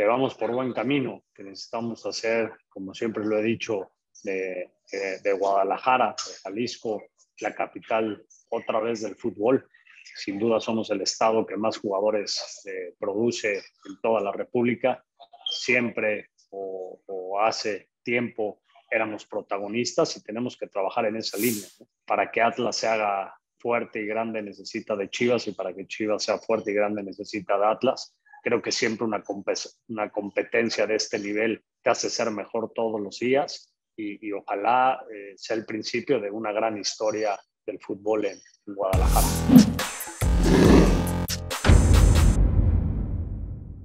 que vamos por buen camino, que necesitamos hacer, como siempre lo he dicho, de, de, Guadalajara, de Jalisco, la capital otra vez del fútbol. Sin duda somos el estado que más jugadores eh, produce en toda la República. Siempre o, o, hace tiempo éramos protagonistas y tenemos que trabajar en esa línea. Para que Atlas se haga fuerte y grande necesita de Chivas y para que Chivas sea fuerte y grande necesita de Atlas. Creo que siempre una, una competencia de este nivel te hace ser mejor todos los días y, ojalá eh, sea el principio de una gran historia del fútbol en Guadalajara.